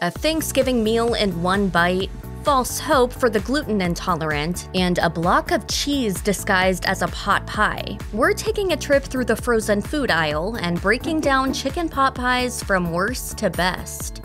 a Thanksgiving meal in one bite, false hope for the gluten intolerant, and a block of cheese disguised as a pot pie. We're taking a trip through the frozen food aisle and breaking down chicken pot pies from worst to best.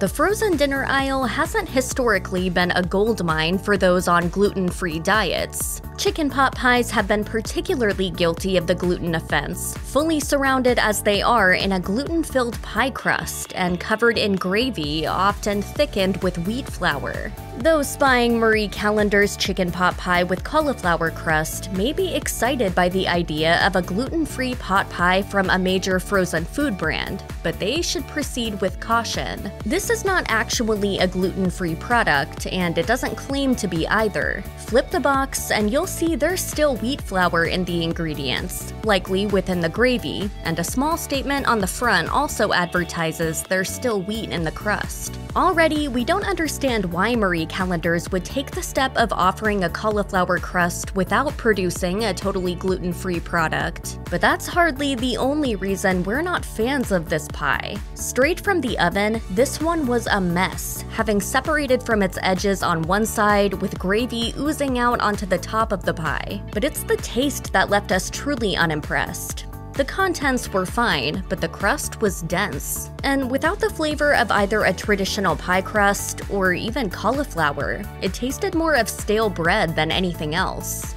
The frozen dinner aisle hasn't historically been a gold mine for those on gluten free diets. Chicken pot pies have been particularly guilty of the gluten offense, fully surrounded as they are in a gluten filled pie crust and covered in gravy, often thickened with wheat flour. Those spying Marie Callender's chicken pot pie with cauliflower crust may be excited by the idea of a gluten free pot pie from a major frozen food brand, but they should proceed with caution. This is not actually a gluten free product, and it doesn't claim to be either. Flip the box, and you'll see there's still wheat flour in the ingredients, likely within the gravy, and a small statement on the front also advertises there's still wheat in the crust. Already, we don't understand why Marie Callender's would take the step of offering a cauliflower crust without producing a totally gluten free product. But that's hardly the only reason we're not fans of this pie. Straight from the oven, this one was a mess, having separated from its edges on one side with gravy oozing out onto the top of the pie. But it's the taste that left us truly unimpressed. The contents were fine, but the crust was dense. And without the flavor of either a traditional pie crust or even cauliflower, it tasted more of stale bread than anything else.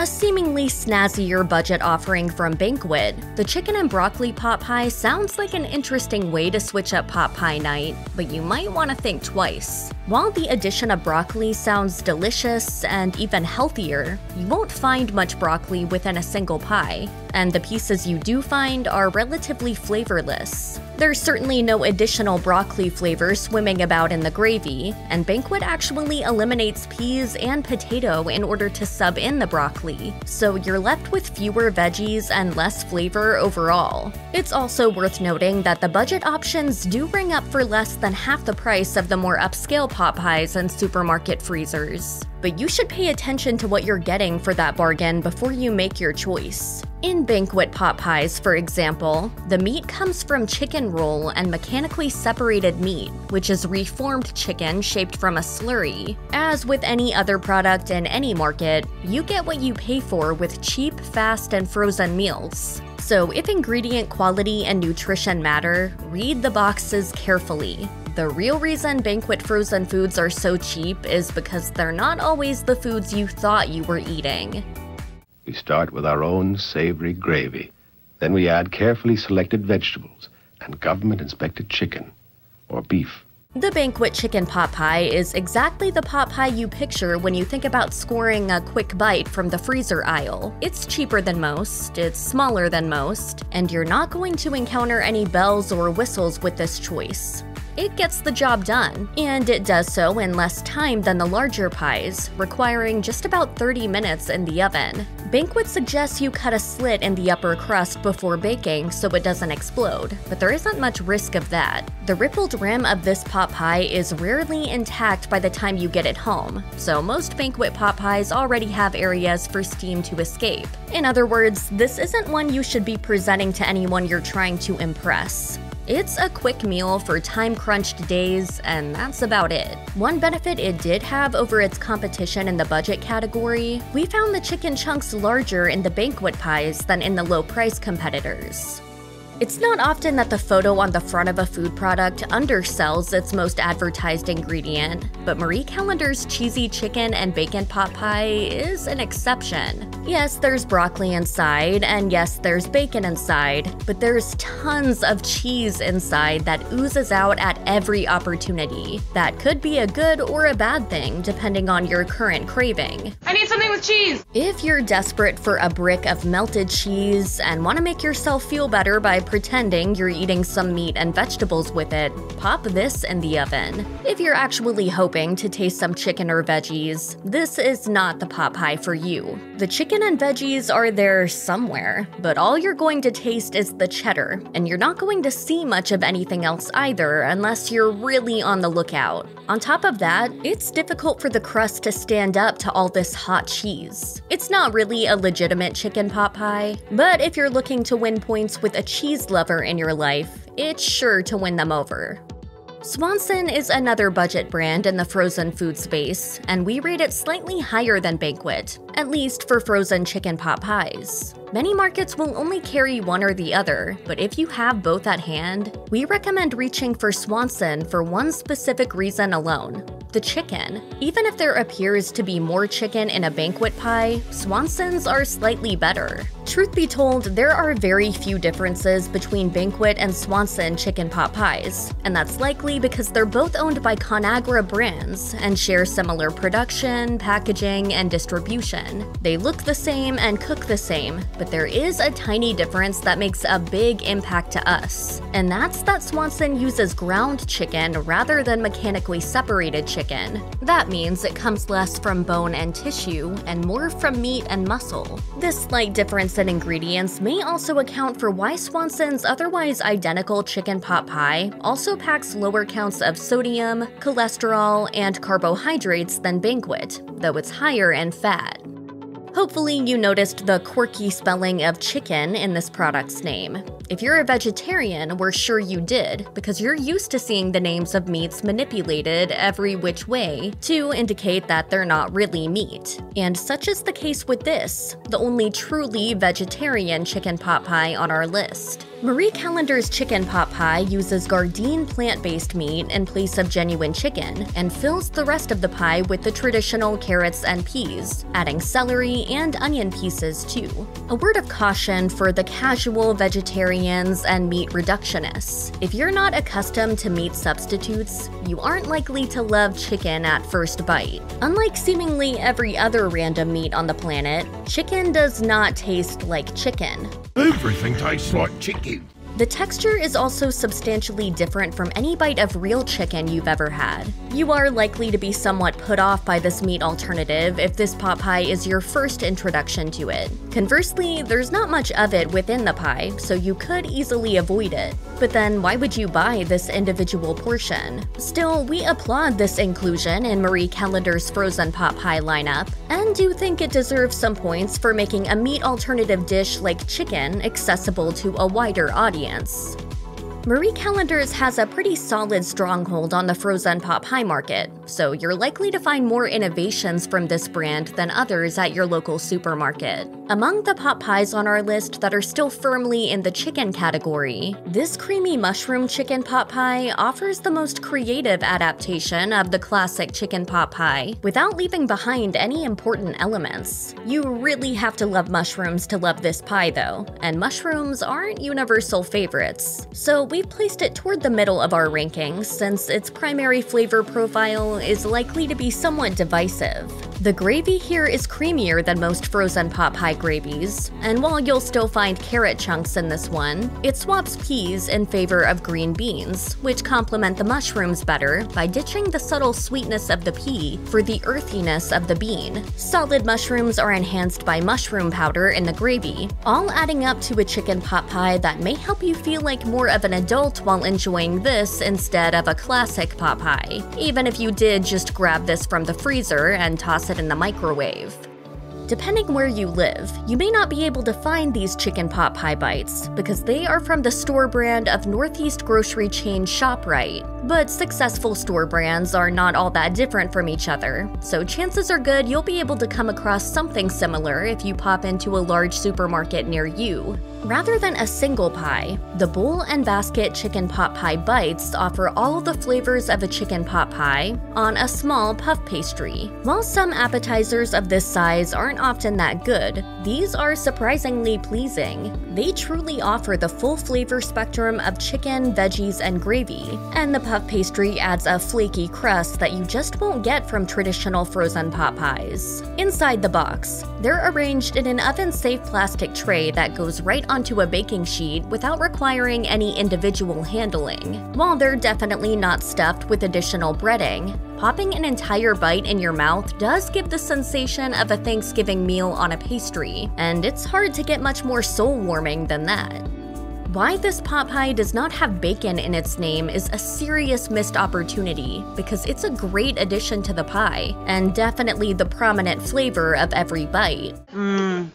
A seemingly snazzier budget offering from Banquet, the chicken and broccoli pot pie sounds like an interesting way to switch up pot pie night, but you might want to think twice. While the addition of broccoli sounds delicious and even healthier, you won't find much broccoli within a single pie, and the pieces you do find are relatively flavorless. There's certainly no additional broccoli flavor swimming about in the gravy, and Banquet actually eliminates peas and potato in order to sub in the broccoli, so you're left with fewer veggies and less flavor overall. It's also worth noting that the budget options do ring up for less than half the price of the more upscale pot pies and supermarket freezers. But you should pay attention to what you're getting for that bargain before you make your choice. In banquet pot pies, for example, the meat comes from chicken roll and mechanically separated meat, which is reformed chicken shaped from a slurry. As with any other product in any market, you get what you pay for with cheap, fast, and frozen meals. So, if ingredient quality and nutrition matter, read the boxes carefully. The real reason banquet frozen foods are so cheap is because they're not always the foods you thought you were eating. We start with our own savory gravy. Then we add carefully selected vegetables and government inspected chicken or beef. The banquet chicken pot pie is exactly the pot pie you picture when you think about scoring a quick bite from the freezer aisle. It's cheaper than most, it's smaller than most, and you're not going to encounter any bells or whistles with this choice it gets the job done, and it does so in less time than the larger pies, requiring just about 30 minutes in the oven. Banquet suggests you cut a slit in the upper crust before baking so it doesn't explode, but there isn't much risk of that. The rippled rim of this pot pie is rarely intact by the time you get it home, so most banquet pot pies already have areas for steam to escape. In other words, this isn't one you should be presenting to anyone you're trying to impress. It's a quick meal for time crunched days, and that's about it. One benefit it did have over its competition in the budget category, we found the chicken chunks larger in the banquet pies than in the low price competitors. It's not often that the photo on the front of a food product undersells its most advertised ingredient, but Marie Callender's cheesy chicken and bacon pot pie is an exception. Yes, there's broccoli inside, and yes, there's bacon inside, but there's tons of cheese inside that oozes out at every opportunity. That could be a good or a bad thing, depending on your current craving. I need something with cheese! If you're desperate for a brick of melted cheese and want to make yourself feel better by pretending you're eating some meat and vegetables with it, pop this in the oven. If you're actually hoping to taste some chicken or veggies, this is not the pot pie for you. The chicken and veggies are there somewhere, but all you're going to taste is the cheddar, and you're not going to see much of anything else either unless you're really on the lookout. On top of that, it's difficult for the crust to stand up to all this hot cheese. It's not really a legitimate chicken pot pie, but if you're looking to win points with a cheese lover in your life, it's sure to win them over. Swanson is another budget brand in the frozen food space, and we rate it slightly higher than Banquet, at least for frozen chicken pot pies. Many markets will only carry one or the other, but if you have both at hand, we recommend reaching for Swanson for one specific reason alone the chicken. Even if there appears to be more chicken in a banquet pie, Swanson's are slightly better. Truth be told, there are very few differences between Banquet and Swanson chicken pot pies, and that's likely because they're both owned by Conagra brands and share similar production, packaging, and distribution. They look the same and cook the same, but there is a tiny difference that makes a big impact to us, and that's that Swanson uses ground chicken rather than mechanically separated chicken. That means it comes less from bone and tissue and more from meat and muscle. This slight difference in ingredients may also account for why Swanson's otherwise identical chicken pot pie also packs lower counts of sodium, cholesterol, and carbohydrates than Banquet, though it's higher in fat. Hopefully, you noticed the quirky spelling of chicken in this product's name. If you're a vegetarian, we're sure you did, because you're used to seeing the names of meats manipulated every which way to indicate that they're not really meat. And such is the case with this, the only truly vegetarian chicken pot pie on our list. Marie Callender's chicken pot pie uses Gardein plant based meat in place of genuine chicken and fills the rest of the pie with the traditional carrots and peas, adding celery and onion pieces too. A word of caution for the casual vegetarians and meat reductionists. If you're not accustomed to meat substitutes, you aren't likely to love chicken at first bite. Unlike seemingly every other random meat on the planet, chicken does not taste like chicken. Everything tastes like chicken. The texture is also substantially different from any bite of real chicken you've ever had. You are likely to be somewhat put off by this meat alternative if this pot pie is your first introduction to it. Conversely, there's not much of it within the pie, so you could easily avoid it. But then why would you buy this individual portion? Still, we applaud this inclusion in Marie Callender's frozen pot pie lineup, and do think it deserves some points for making a meat alternative dish like chicken accessible to a wider audience. Marie Callender's has a pretty solid stronghold on the frozen pop pie market, so you're likely to find more innovations from this brand than others at your local supermarket. Among the pot pies on our list that are still firmly in the chicken category, this creamy mushroom chicken pot pie offers the most creative adaptation of the classic chicken pot pie without leaving behind any important elements. You really have to love mushrooms to love this pie though, and mushrooms aren't universal favorites. So we've placed it toward the middle of our rankings since its primary flavor profile is likely to be somewhat divisive. The gravy here is creamier than most frozen pot pie gravies, and while you'll still find carrot chunks in this one, it swaps peas in favor of green beans, which complement the mushrooms better by ditching the subtle sweetness of the pea for the earthiness of the bean. Solid mushrooms are enhanced by mushroom powder in the gravy, all adding up to a chicken pot pie that may help you feel like more of an adult while enjoying this instead of a classic pot pie, even if you did just grab this from the freezer and toss it in the microwave. Depending where you live, you may not be able to find these chicken pot pie bites because they are from the store brand of Northeast grocery chain ShopRite. But successful store brands are not all that different from each other, so chances are good you'll be able to come across something similar if you pop into a large supermarket near you. Rather than a single pie, the bowl and basket chicken pot pie bites offer all the flavors of a chicken pot pie on a small puff pastry. While some appetizers of this size aren't often that good, these are surprisingly pleasing. They truly offer the full flavor spectrum of chicken, veggies, and gravy, and the puff pastry adds a flaky crust that you just won't get from traditional frozen pot pies. Inside the box, they're arranged in an oven safe plastic tray that goes right onto a baking sheet without requiring any individual handling. While they're definitely not stuffed with additional breading, popping an entire bite in your mouth does give the sensation of a Thanksgiving meal on a pastry, and it's hard to get much more soul warming than that. Why this pot pie does not have bacon in its name is a serious missed opportunity because it's a great addition to the pie and definitely the prominent flavor of every bite. Mmm,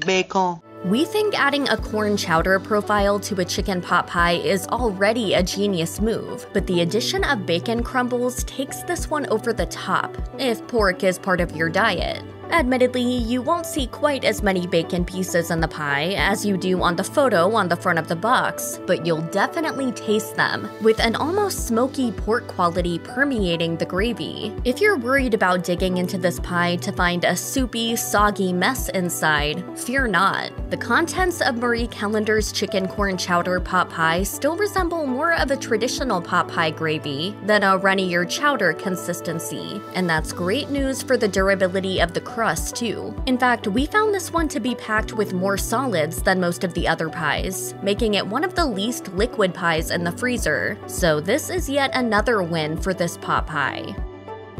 bacon. We think adding a corn chowder profile to a chicken pot pie is already a genius move, but the addition of bacon crumbles takes this one over the top, if pork is part of your diet. Admittedly, you won't see quite as many bacon pieces in the pie as you do on the photo on the front of the box, but you'll definitely taste them, with an almost smoky pork quality permeating the gravy. If you're worried about digging into this pie to find a soupy, soggy mess inside, fear not. The contents of Marie Callender's chicken corn chowder pot pie still resemble more of a traditional pot pie gravy than a runnier chowder consistency, and that's great news for the durability of the crust, too. In fact, we found this one to be packed with more solids than most of the other pies, making it one of the least liquid pies in the freezer. So this is yet another win for this pot pie.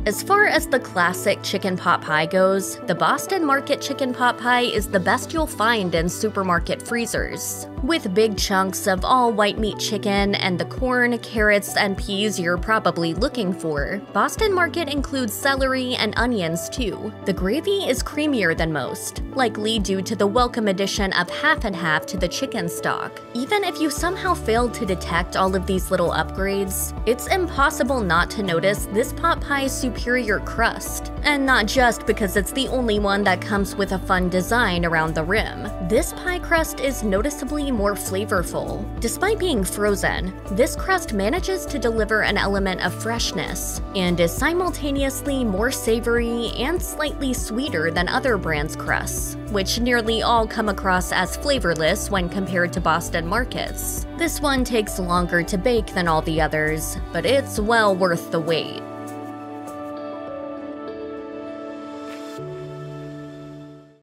As far as the classic chicken pot pie goes, the Boston Market chicken pot pie is the best you'll find in supermarket freezers. With big chunks of all white meat chicken and the corn, carrots, and peas you're probably looking for, Boston Market includes celery and onions too. The gravy is creamier than most, likely due to the welcome addition of half and half to the chicken stock. Even if you somehow failed to detect all of these little upgrades, it's impossible not to notice this pot pie's superior crust. And not just because it's the only one that comes with a fun design around the rim. This pie crust is noticeably more flavorful. Despite being frozen, this crust manages to deliver an element of freshness, and is simultaneously more savory and slightly sweeter than other brands' crusts, which nearly all come across as flavorless when compared to Boston markets. This one takes longer to bake than all the others, but it's well worth the wait.